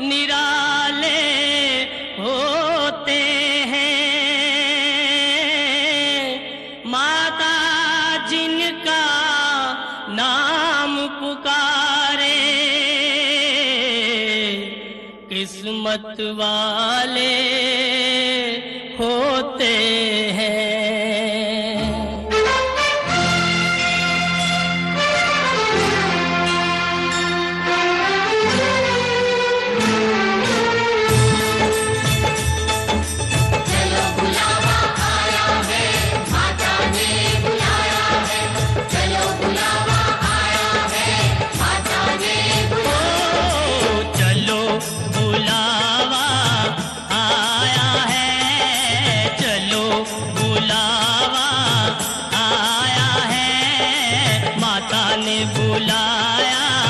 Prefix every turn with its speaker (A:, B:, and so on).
A: निराले होते हैं। माता जिनका नाम पुकारे किस्मत वाले माता ने बुलाया।